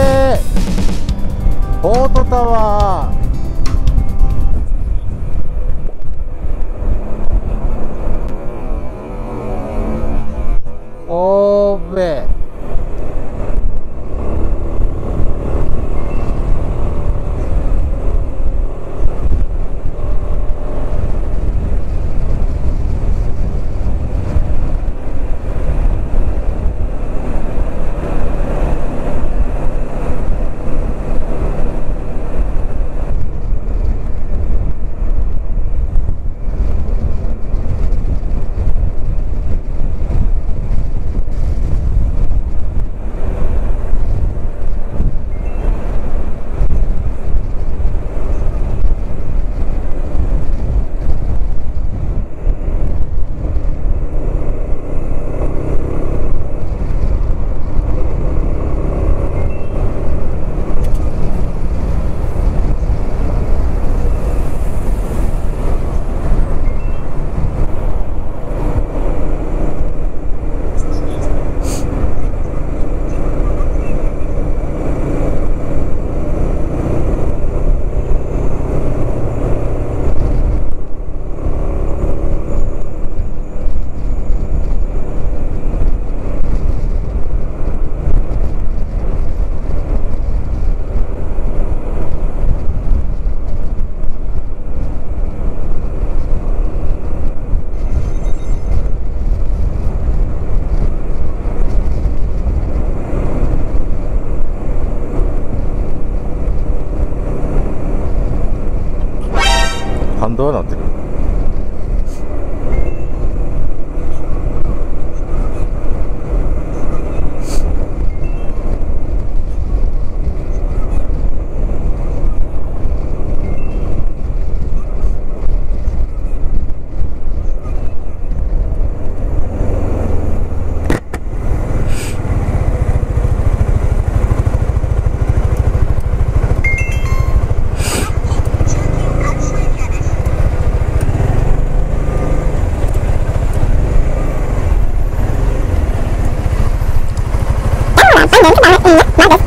れポートタワーおーべどうなってる ¡Ah, no, no, no